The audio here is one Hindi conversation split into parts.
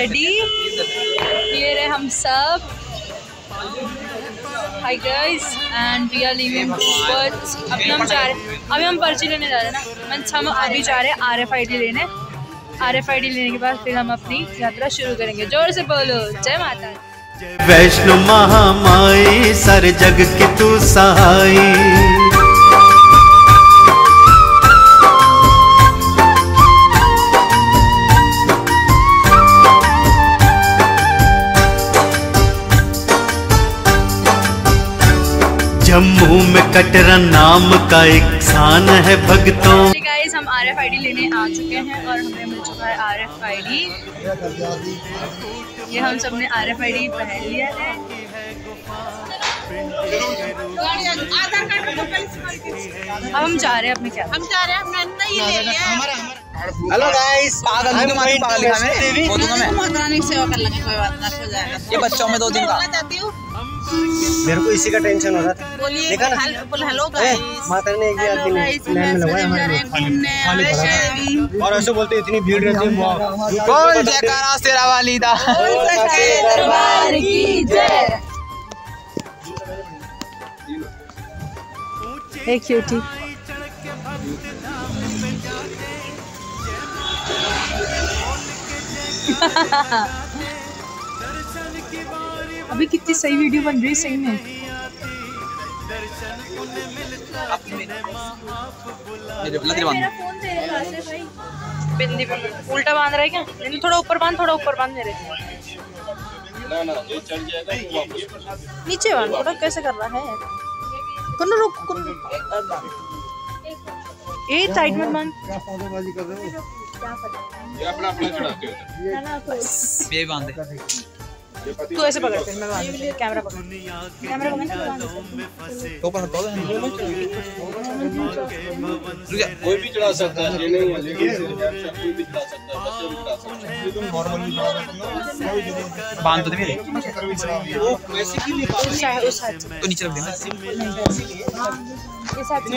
रेडी ये रहे हम सब. Hi guys and we are living अभी हम जा रहे अभी हम पर्ची लेने जा रहे हैं ना. मीन्स हम अभी जा रहे हैं आर एफ़ आई डी लेने. आर एफ़ आई डी लेने के बाद फिर हम अपनी यात्रा शुरू करेंगे. ज़ोर से बोलो. जय माता दी। वैष्णो महामाई, सर जग की तू सहाई. जम्मू में कटरा नाम का एक स्थान है भक्तों। गाइस हम आर एफ़ आई डी लेने आ चुके हैं और हमें मिल चुका है आर एफ़ आई डी। ये हम सबने आर एफ़ आई डी पहन लिया है। अब हम जा रहे हैं अपने क्या हम जा रहे हैं हमने नहीं ले लिया हेलो गाइस पागल लिखा मैं मैं। माता रानी की सेवा कर लेंगे कोई बात ना हो जाएगा। ये बच्चों में दो दिन का। हूँ मेरे को इसी का टेंशन हो रहा था। देखा ना? हेलो माता ने एक आदमी लाइन में लगाया हमारे। और ऐसे बोलते इतनी भीड़ रहती है। बोल जयकारा तेरा वालीदा। दरबार की जय। हे क्यूटी अभी कितनी सही वीडियो बन रही सही में बिंदी उल्टा बाँध रहा है क्या? नहीं थोड़ा ऊपर बाँध थोड़ा ऊपर बाँध मेरे। नीचे बाँध थोड़ा कैसे कर रहा है? कुन्नू रुक बाँध ए साइड में बाँध। ये भी बाँध दे तू ऐसे पकड़ फिर मैं बाँध देती हूँ। कैमरा पकड़ कैमरा पकड़ मैं बाँध देती हूँ। तो ऊपर हटवा दे रुक जा कोई भी चढ़ा सकता है ये नहीं है लेकिन कोई भी चढ़ा सकता है बच्चे भी चढ़ा सकते हैं ये तुम नॉर्मली बाँध तो दे मेरे उस साइड उस साइड तो नीचे रख देना ये साइड से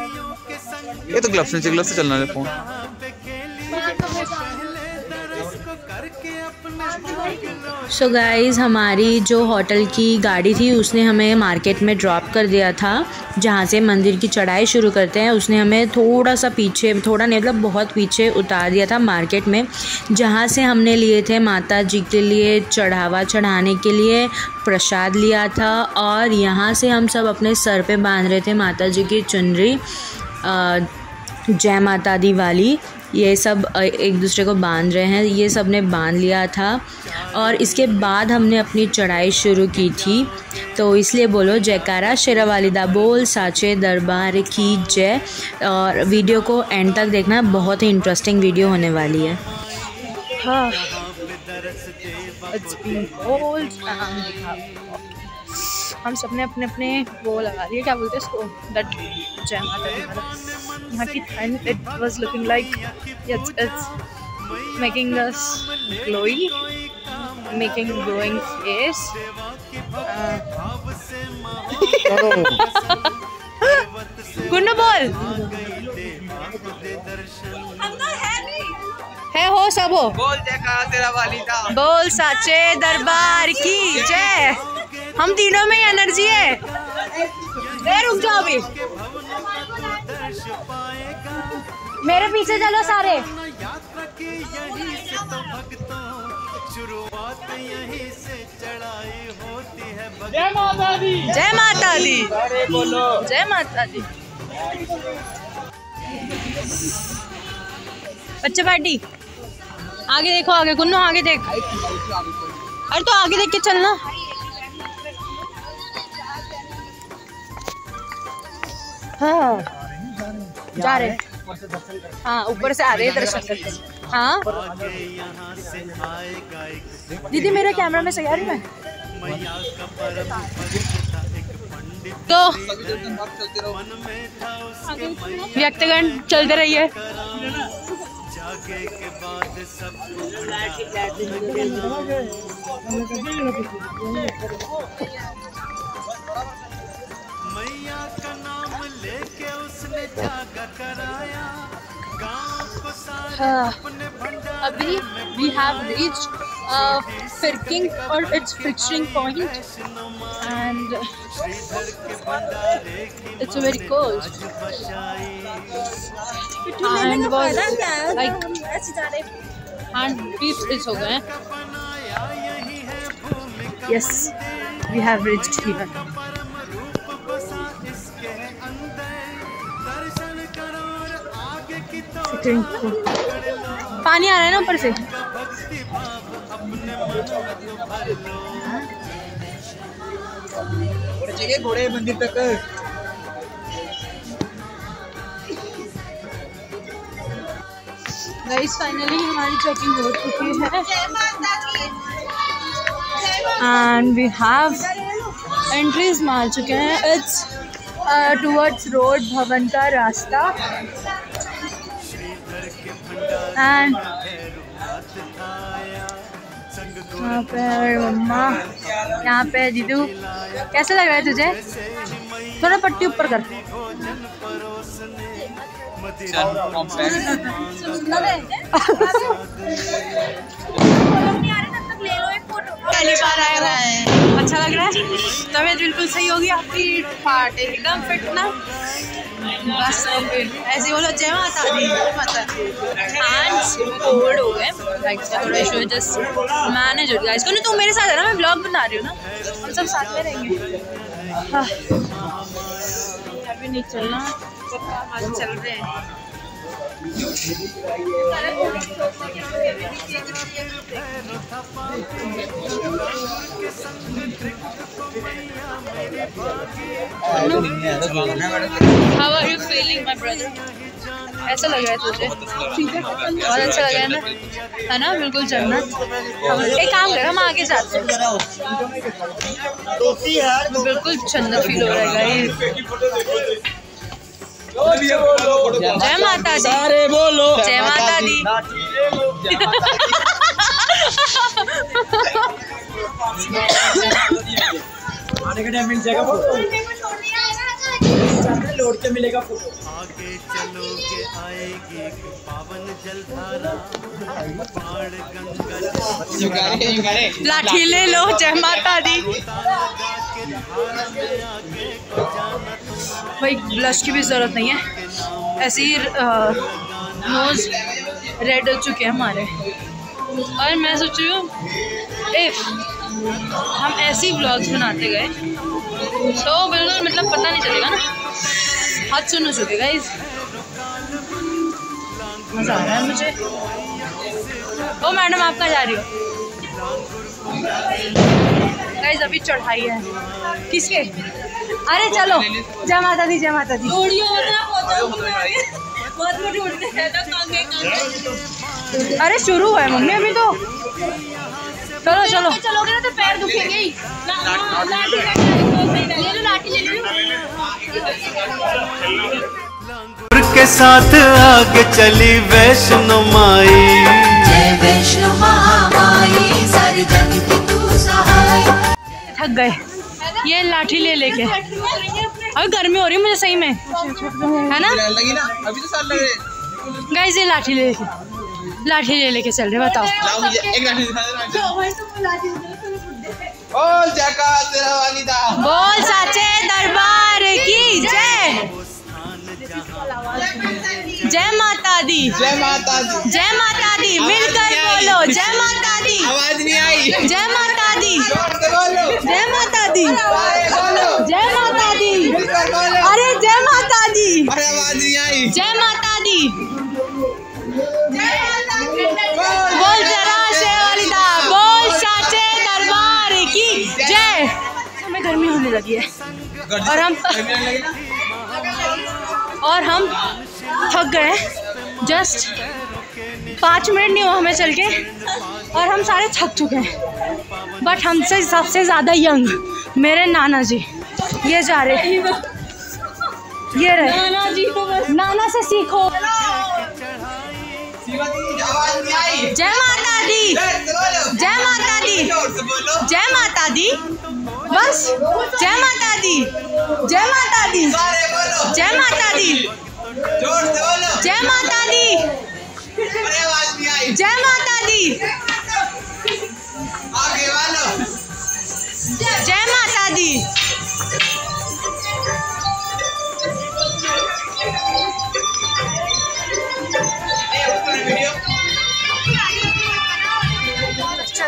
ये तो ग्लव्स नीचे ग्लव्स से चलना है फ़ोन सो so गाइस हमारी जो होटल की गाड़ी थी, उसने हमें मार्केट में ड्रॉप कर दिया था, जहाँ से मंदिर की चढ़ाई शुरू करते हैं। उसने हमें थोड़ा सा पीछे, थोड़ा नहीं मतलब बहुत पीछे उतार दिया था मार्केट में, जहाँ से हमने लिए थे माता जी के लिए चढ़ावा चढ़ाने के लिए प्रसाद लिया था, और यहाँ से हम सब अपने सर पे बाँध रहे थे माता जी की चुनरी जय माता दी वाली। ये सब एक दूसरे को बाँध रहे हैं। ये सबने बाँध लिया था। और इसके बाद हमने अपनी चढ़ाई शुरू की थी। तो इसलिए बोलो, जयकारा शेरा वालिदा बोल साचे दरबार की जय। और वीडियो को एंड तक देखना, बहुत ही इंटरेस्टिंग वीडियो होने वाली है। हाँ। हम सबने अपने अपने वो लगा लिए, क्या बोलते हैं इसको? दट जय माता यहाँ की ठंड it was looking like it's it's making us glowy making glowing face Gunnu बोल है हो सब हो? बोल तेरा वालीदा बोल साचे दरबार की। जय। हम तीनों में एनर्जी है। रुक जाओ अभी। मेरे पीछे चलो सारे। जय माता दी जय माता दी जय माता दी बच्चे पार्टी आगे देखो आगे कुन्नू आगे देख। अरे तो आगे देख के चलना हाँ। जा रहे। हाँ ऊपर से आ रहे हैं दर्शन करके। हाँ। दीदी, मेरे कैमरा में सही आ तो व्यक्तिगण चलते रहिए। मैया को सारे हाँ, अपने भंडार अभी वी हैव रीच्ड फिरकिंग और it's fixing point and it's very cold and was like and beef is हो गए yes we have reached here पानी आ रहा है ना ऊपर से? घोड़े मंदिर तक। गाइस फाइनली हमारी चेकिंग हो चुकी है। एंड वी हैव एंट्रीज मार चुके हैं। इट्स टुवर्ड्स रोड भवन का रास्ता। एंड यहाँ पे मम्मा, यहाँ पे जीजू कैसा लग रहा है तुझे? थोड़ा पट्टी ऊपर कर। पहली बार आया है। अच्छा लग रहा है? तबीयत बिल्कुल सही होगी आपकी? फाट एकदम फिट ना? बस ऐसे बोलो, जय माता दी माता हैंड्स कोल्ड हो गए लाइक थोड़ा इशू जस्ट मैनेज हो गया। इसको नहीं तुम मेरे साथ है ना, मैं ब्लॉग बना रही हूँ ना, हम सब साथ में रहेंगे। हाँ। अभी नहीं चलना चल रहे हैं। How are you feeling my brother ऐसा लग रहा है तुझे। बहुत अच्छा लग रहा है ना? है ना? बिल्कुल जन्नत। एक काम कर हम आगे जाते हैं। बिल्कुल जन्नत फील हो रहा है। जय माता दी। अरे बोलो। जय माता दी। आने का टाइम मिल जाएगा लौट के मिलेगा फ़ोटो। आगे चलोगे आएगी पावन जलधारा। बाण गंगा लाठी ले लो जय माता दी। भाई ब्लश की भी ज़रूरत नहीं है। ऐसे ही नोज़ रेड हो चुके हैं हमारे। और मैं सोच रही हूँ इफ़ हम ऐसे ही ब्लॉग्स बनाते गए। तो बिल्कुल मतलब पता नहीं चलेगा ना। हाथ सुन हो चुके गाइज़ मज़ा आ रहा है मुझे। ओ मैडम आप कहाँ जा रही हो? गाइज़ अभी चढ़ाई है। किसके? अरे चलो। जय माता दी जय माता दी। अरे शुरू है मम्मी अभी तो। चलो चलो चलोगे ना तो पैर दुखेंगे ही ले लो लाठी ले लो के साथ आगे चली वैष्णो माई जय वैष्णो महामाई सारी जग की तू सहाय थक गए ये लाठी ले लेके अभी गर्मी हो रही है मुझे सही में है ना लगी ना अभी तो साल लग रहे गाइस ये लाठी ले लेके लाठी ले लेके चल रहे बताओ। एक लाठी दिखा जका तेरा वालिदा। बोल साचे दरबार की जय। जय माता दी। जय माता दी। जय माता दी मिलकर बोलो जय माता दी। आवाज़ नहीं आई। जय माता दी। ज़ोर से बोलो। जय माता दी। जय माता दी। अरे जय माता दी। अरे आवाज़ नहीं आई। जय माता दी। बोल जरा से वालिदा बोल साचे दरबार की जय। हमें गर्मी होने लगी है। और हम और हम थक गए जस्ट पाँच मिनट नहीं हुआ हमें चल के। और हम सारे थक चुके हैं। बट हमसे सबसे ज़्यादा यंग मेरे नाना जी ये जा रहे ये रहे। नाना जी तो नाना से सीखो। जय माता दी। जय माता दी। जय माता दी। बस, जय माता दी। जय माता दी। जय माता दी। जय माता दी। जय माता दी। जय माता दी।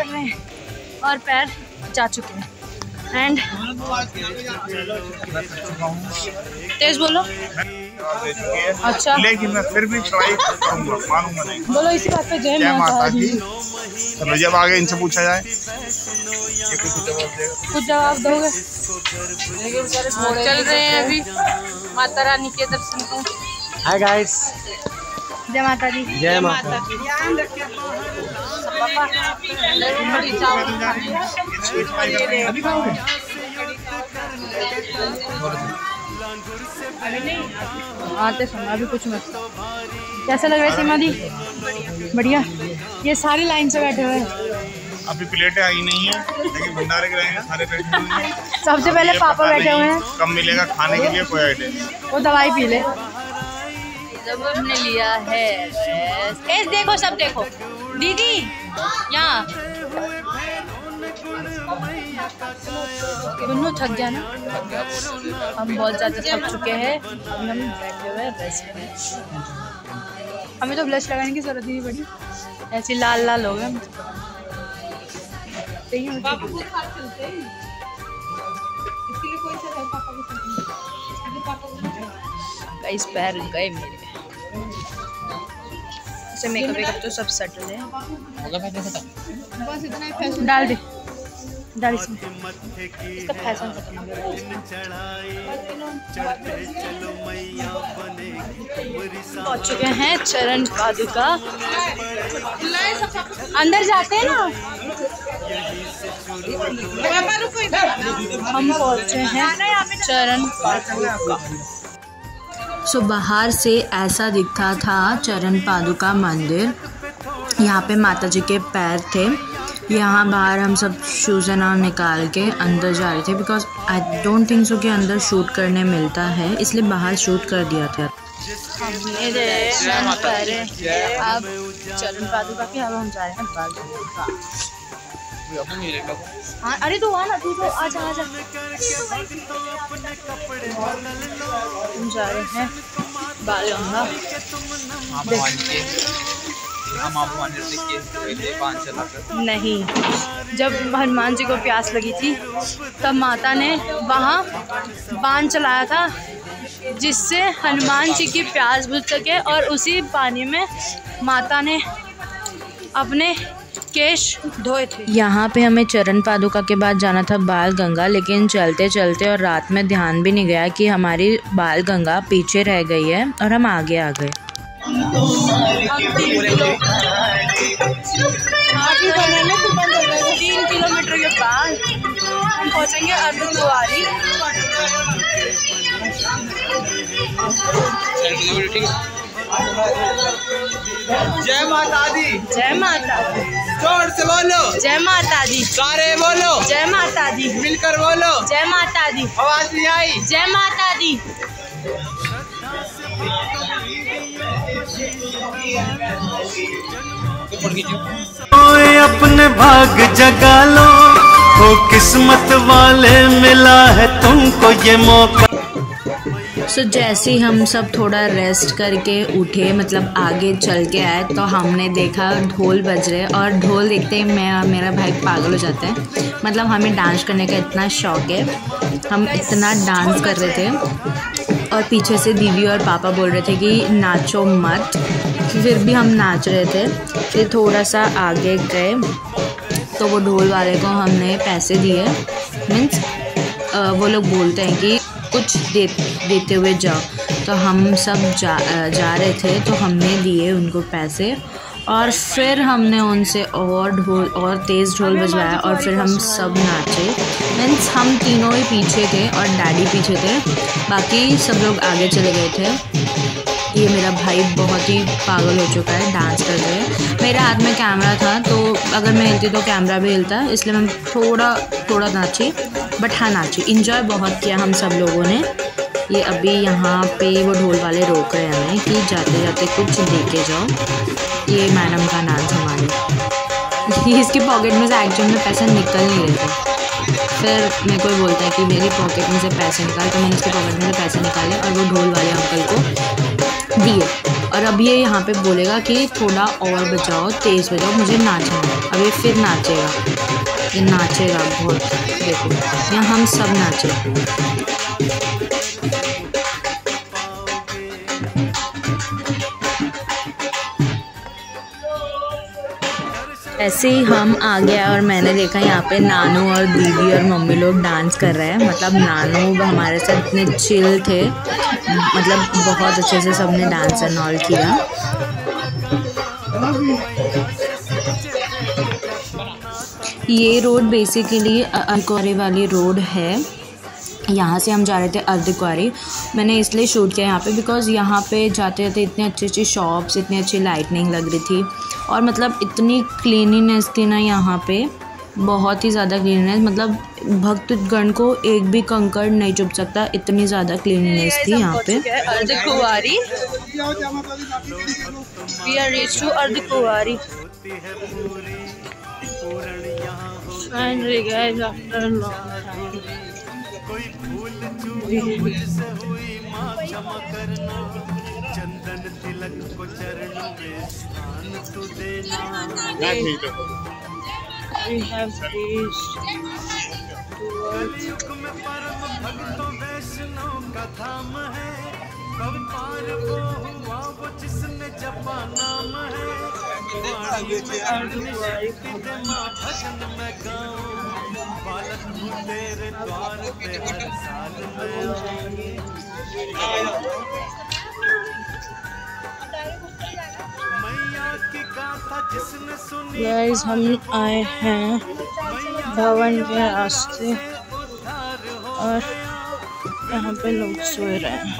चल रहे हैं और पैर जा चुके हैं। एंड तेज बोलो। अच्छा। लेकिन मैं फिर भी ट्राई करूँगा मानूँगा नहीं। बोलो इसी बात पे जय माता दी। दी। चलो जब आगे इनसे पूछा जाए। कुछ जवाब देगा? दोगे चल रहे हैं अभी। माता रानी के दर्शन को हाय गाइस जय माता दी। जय माता आते समय अभी कुछ मत कैसा लग रहा है सीमा दी? बढ़िया। ये सारी लाइन से बैठे हुए हैं। अभी प्लेटें आई नहीं है। लेकिन भंडारे के रहेंगे सारे बैठे हुए हैं। सबसे पहले पापा बैठे हुए हैं। कब मिलेगा खाने के लिए कोई आइडिया वो दवाई पी ले। जब हमने लिया है देखो सब देखो। दीदी यहाँ दोनों थक गया ना? हम बहुत ज़्यादा थक चुके हैं। अभी हम बैठे हुए हैं में हमें तो ब्लश लगाने की ज़रूरत ही नहीं पड़ी। ऐसे लाल लाल हो गए हम। पैर गए मेरे। ऐसे मेकअप वेकअप तो सब सेटल है। डाल दे। डाल इसमें। इसका फ़ैशन खत्म। पहुँच चुके हैं चरण पादुका अंदर जाते हैं ना। हम पहुँचे हैं चरण पादुका सो बाहर से ऐसा दिखता था चरण पादुका मंदिर। यहाँ पे माता जी के पैर थे। यहाँ बाहर हम सब शूज़ एंड ऑल निकाल के अंदर जा रहे थे because I don't think so कि अंदर शूट करने मिलता है। इसलिए बाहर शूट कर दिया था। मेरे मन पर अब चरण पादुका के अब हम जा रहे हैं। पादुका हाँ। अरे तू आ ना तू तो आजा आजा जा रहे हैं बालगंगा। नहीं, जब हनुमान जी को प्यास लगी थी, तब माता ने वहाँ बाँध चलाया था, जिससे हनुमान जी की प्यास बुझ सके और उसी पानी में माता ने अपने केश धोए थे। यहाँ पे हमें चरण पादुका के बाद जाना था बाल गंगा लेकिन चलते चलते और रात में ध्यान भी नहीं गया कि हमारी बाल गंगा पीछे रह गई है और हम आगे आ गए। तीन किलोमीटर के बाद हम पहुँचेंगे अर्धकुआरी जय माता दी जय माता दी ज़ोर से बोलो। जय माता दी सारे बोलो। जय माता दी मिलकर बोलो। जय माता दी आवाज़ नहीं आई। जय माता दी ओए अपने भाग जगा लो। हो किस्मत वाले मिला है तुमको ये मौका। सो so, जैसे ही हम सब थोड़ा रेस्ट करके उठे मतलब आगे चल के आए तो हमने देखा ढोल बज रहे और ढोल देखते ही मैं और मेरा भाई पागल हो जाते हैं। मतलब हमें डांस करने का इतना शौक है। हम इतना डांस कर रहे थे। और पीछे से दीदी और पापा बोल रहे थे कि नाचो मत। फिर भी हम नाच रहे थे। फिर थोड़ा सा आगे गए। तो वो ढोल वाले को हमने पैसे दिए। मीन्स वो लोग बोलते हैं कि कुछ दे देते हुए जाओ। तो हम सब जा जा रहे थे तो हमने दिए उनको पैसे और फिर हमने उनसे और ढोल और तेज़ ढोल बजवाया और फिर हम सब नाचे। मीन्स हम तीनों ही पीछे थे और डैडी पीछे थे। बाकी सब लोग आगे चले गए थे। ये मेरा भाई बहुत ही पागल हो चुका है डांस कर रहे हैं। मेरे हाथ में कैमरा था तो अगर मैं हिलती तो कैमरा भी हिलता, इसलिए मैं थोड़ा थोड़ा नाची बट हाँ नाची। इन्जॉय बहुत किया हम सब लोगों ने। ये अभी यहाँ पे वो ढोल वाले रोक रहे हैं कि जाते जाते कुछ दे के जाओ। ये मैडम का डांस हमारे इसकी पॉकेट में से एक्चुअल में पैसे निकल नहीं रहे थे। फिर मेरे को बोलता है कि मेरी पॉकेट में से पैसे निकाल तो मैंने इसके पॉकेट में से पैसे निकाले और वो ढोल वाले अंकल को दिए। और अब ये यहाँ पे बोलेगा कि थोड़ा और बजाओ, तेज़ बजाओ, मुझे नाचना है। अब ये फिर नाचेगा। ये नाचेगा बहुत, देखो। यहाँ हम सब नाचे। ऐसे ही हम आ गया और मैंने देखा यहाँ पे नानू और दीदी और मम्मी लोग डांस कर रहे हैं। मतलब नानू हमारे साथ इतने चिल थे। मतलब बहुत अच्छे से सबने डांस एंड ऑल किया। ये रोड बेसिकली अरकोरे वाली रोड है। यहाँ से हम जा रहे थे अर्धकुआरी मैंने इसलिए शूट किया यहाँ पे बिकॉज़ यहाँ पे जाते जाते इतने अच्छे अच्छे शॉप्स इतनी अच्छी लाइटनिंग लग रही थी। और मतलब इतनी क्लीनिनेस थी ना यहाँ पे। बहुत ही ज़्यादा क्लीनिनेस मतलब भक्तगण को एक भी कंकड़ नहीं चुप सकता इतनी ज़्यादा क्लीनिनेस थी यहाँ पे। Ardhkuwari we are reach to Ardhkuwari Finally, guys, after a long time. मैं ठीक है। We have reached towards guys हम आए हैं भवन के रास्ते और यहाँ पे लोग सो रहे हैं।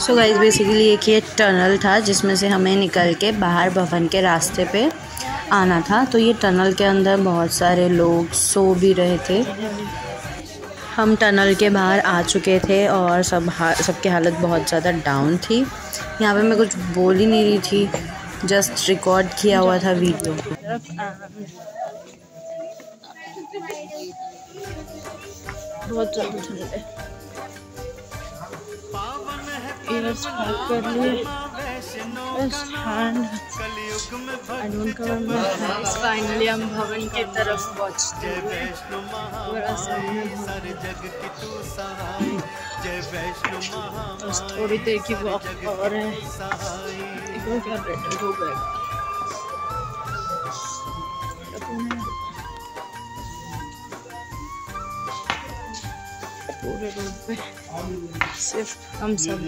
सो गाइज़ बेसिकली एक ये टनल था जिसमें से हमें निकल के बाहर भवन के रास्ते पे आना था। तो ये टनल के अंदर बहुत सारे लोग सो भी रहे थे। हम टनल के बाहर आ चुके थे और सब हा, सबकी हालत बहुत ज़्यादा डाउन थी। यहाँ पे मैं कुछ बोल ही नहीं रही थी जस्ट रिकॉर्ड किया हुआ था वीडियो बहुत ज़्यादा है कर लिए बस hand I don't cover my hands finally हम भवन की तरफ़ पहुँचते हैं। पूरा सामने बस थोड़ी देर की वॉक और है। देखो क्या बेटर हो गएगा पूरे सिर्फ़ हम सब।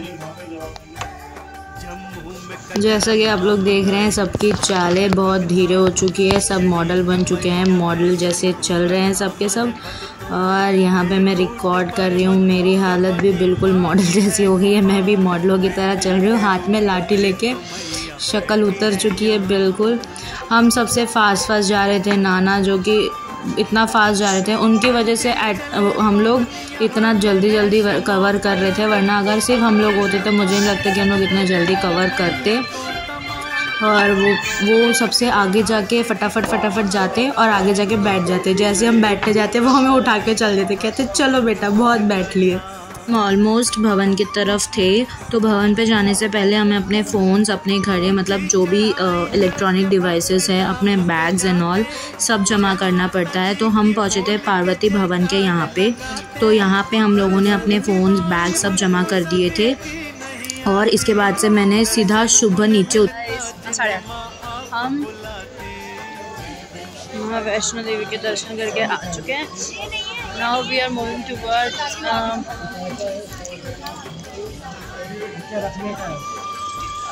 जैसा कि आप लोग देख रहे हैं, सबकी चालें बहुत धीरे हो चुकी है। सब मॉडल बन चुके हैं। मॉडल जैसे चल रहे हैं सबके सब। और यहाँ पे मैं रिकॉर्ड कर रही हूँ। मेरी हालत भी बिल्कुल मॉडल जैसी हो गई है। मैं भी मॉडलों की तरह चल रही हूँ। हाथ में लाठी लेके शक्ल उतर चुकी है बिल्कुल। हम सबसे फास्ट फास्ट जा रहे थे नाना, जो कि इतना फास्ट जा रहे थे, उनकी वजह से हम लोग इतना जल्दी जल्दी कवर कर रहे थे, वरना अगर सिर्फ़ हम लोग होते तो मुझे नहीं लगता कि हम लोग इतना जल्दी कवर करते। और वो वो सबसे आगे जाके फटाफट फटाफट जाते और आगे जाके बैठ जाते। जैसे हम बैठे जाते, वो हमें उठा के चल देते, कहते, चलो बेटा, बहुत बैठ लिए। ऑलमोस्ट भवन की तरफ़ थे तो भवन पे जाने से पहले हमें अपने फ़ोन्स अपने घड़े मतलब जो भी इलेक्ट्रॉनिक डिवाइसेस हैं, अपने बैग्स एंड ऑल सब जमा करना पड़ता है। तो हम पहुँचे थे पार्वती भवन के यहाँ पे। तो यहाँ पे हम लोगों ने अपने फ़ोन्स बैग सब जमा कर दिए थे। और इसके बाद से मैंने सीधा शुभ नीचे उत- साढ़े हम हम वैष्णो देवी के दर्शन करके आ चुके हैं। Now we are moving toward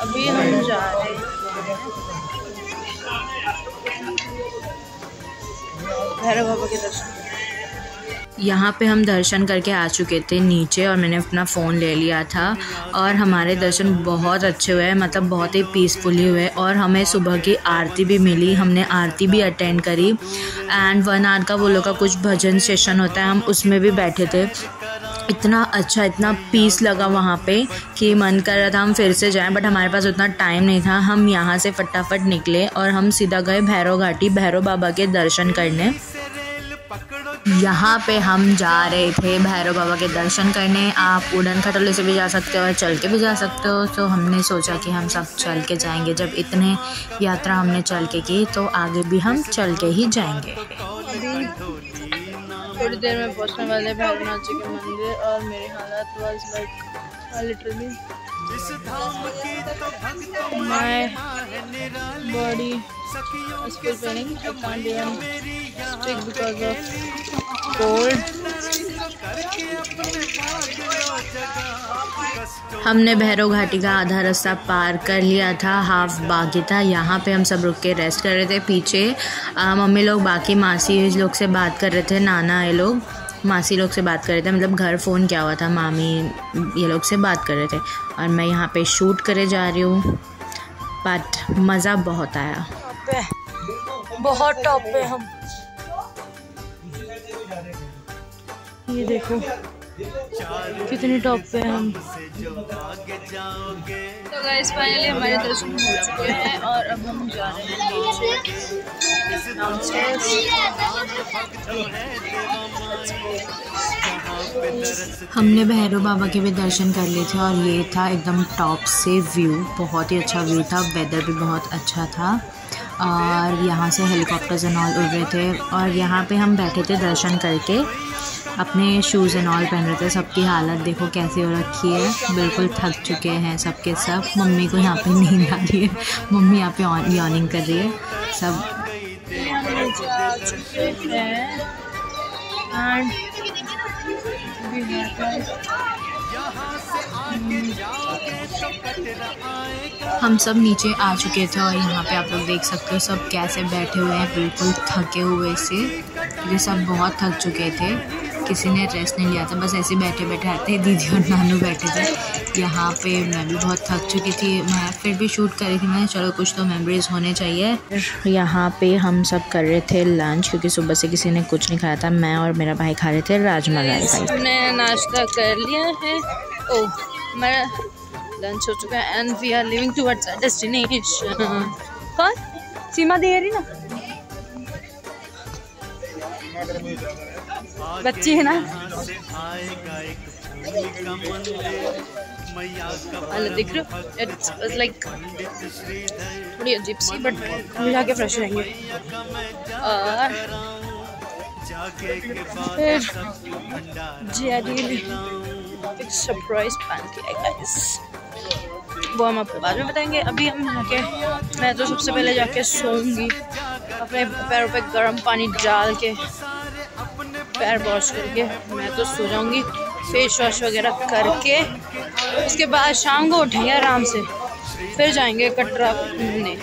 अभी हम जा रहे हैं। भैरव बाबा के दर्शन। यहाँ पे हम दर्शन करके आ चुके थे नीचे और मैंने अपना फ़ोन ले लिया था और हमारे दर्शन बहुत अच्छे हुए मतलब बहुत ही पीसफुली हुए और हमें सुबह की आरती भी मिली, हमने आरती भी अटेंड करी एंड वन आर का वो लोग का कुछ भजन सेशन होता है, हम उसमें भी बैठे थे। इतना अच्छा इतना पीस लगा वहाँ पे कि मन कर रहा था हम फिर से जाएँ बट हमारे पास उतना टाइम नहीं था। हम यहाँ से फटाफट निकले और हम सीधा गए भैरव घाटी, भैरव बाबा के दर्शन करने। यहाँ पे हम जा रहे थे भैरव बाबा के दर्शन करने। आप उड़न खटोले से भी जा सकते हो और चल के भी जा सकते हो। तो हमने सोचा कि हम सब चल के जाएँगे। जब इतने यात्रा हमने चल के की तो आगे भी हम चल के ही जाएँगे। थोड़ी देर में पहुँचने वाले भैरवनाथ जी के मंदिर और मेरी हालत was like literally my body is still paining. I can't even stick because of cold. हमने भैरव घाटी का आधा रास्ता पार कर लिया था हाफ़ बाकी था यहाँ पे हम सब रुक के रेस्ट कर रहे थे। पीछे आ, मम्मी लोग बाकी मासी लोग से बात कर रहे थे नाना ये लोग। मासी लोग से बात कर रहे थे मतलब घर फ़ोन किया हुआ था मामी ये लोग से बात कर रहे थे। और मैं यहाँ पे शूट करे जा रही हूँ बट मज़ा बहुत आया। बहुत टॉप पे हम। ये देखो। कितनी टॉप पे हम। तो गाइस फाइनली हमारे दर्शन हो चुके हैं और अब हम जा रहे हैं हमने भैरव बाबा के भी दर्शन कर लिए थे और ये था एकदम टॉप से व्यू बहुत ही अच्छा व्यू था वेदर भी बहुत अच्छा था। और यहाँ से हेलीकॉप्टर्स एंड ऑल उड़ रहे थे और यहाँ पे हम बैठे थे दर्शन करके। अपने शूज़ एंड ऑल पहन रहे थे सबकी हालत देखो कैसे हो रखी है। बिल्कुल थक चुके हैं सबके सब। मम्मी को यहाँ पे नींद आ रही है। मम्मी यहाँ पे यॉर्निंग कर रही है। सब हम सब नीचे आ चुके थे और यहाँ पे आप लोग देख सकते हो सब कैसे बैठे हुए हैं। बिल्कुल थके हुए से क्योंकि सब बहुत थक चुके थे। किसी ने रेस्ट नहीं लिया था बस ऐसे बैठे बैठे आते दीदी और नानू बैठे थे। यहाँ पे मैं भी बहुत थक चुकी थी मैं फिर भी शूट कर रही थी मैंने चलो कुछ तो मेमोरीज होने चाहिए। यहाँ पे हम सब कर रहे थे लंच क्योंकि सुबह से किसी ने कुछ नहीं खाया था मैं और मेरा भाई खा रहे थे राजमलाई भाई। हमने नाश्ता कर लिया है। ओ मैं लंच हो चुका है and we are living towards destination कौन? सीमा दे रही ना? बच्ची है ना? हेलो, दिख रहे इट्स लाइक थोड़ी अजीब सी बट हम जाके फ्रेश रहेंगे। और फिर एक सरप्राइज़ प्लान किया गाइस वो हम आपको बाद में बताएँगे। अभी हम जाके मैं तो सबसे पहले जाके सोऊँगी। अपने पैरों पे गर्म पानी डाल के। पैर वॉश करके मैं तो सो जाऊँगी फेस वॉश वगैरह करके। उसके बाद शाम को उठेंगे आराम से, फिर जाएँगे कटरा घूमने।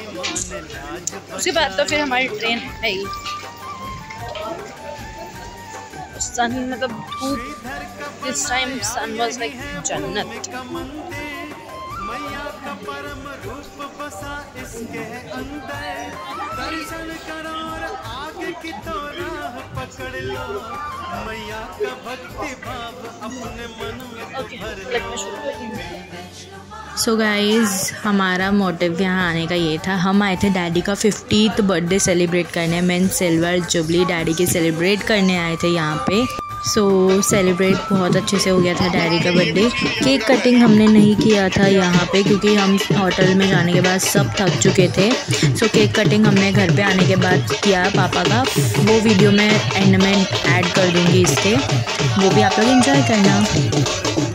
उसके बाद तो फिर हमारी ट्रेन है ही। सन मतलब धूप this time sun was like जन्नत। इसके अंदर दर्शन करो और आगे की तो राह पकड़ लो। मैया का भक्ति भाव अपने मन में भर लो। सो so गाइज़ हमारा मोटिव यहाँ आने का ये था। हम आए थे डैडी का फिफ्टीथ बर्थडे सेलिब्रेट करने। मेन सिल्वर जुबली डैडी के सेलिब्रेट करने आए थे यहाँ पे। सो so, सेलिब्रेट बहुत अच्छे से हो गया था डैडी का बर्थडे केक कटिंग हमने नहीं किया था यहाँ पे क्योंकि हम होटल में जाने के बाद सब थक चुके थे. सो so, केक कटिंग हमने घर पे आने के बाद किया पापा का. वो वीडियो मैं एंड में ऐड कर दूँगी इसके. वो भी आप लोग इन्जॉय करना.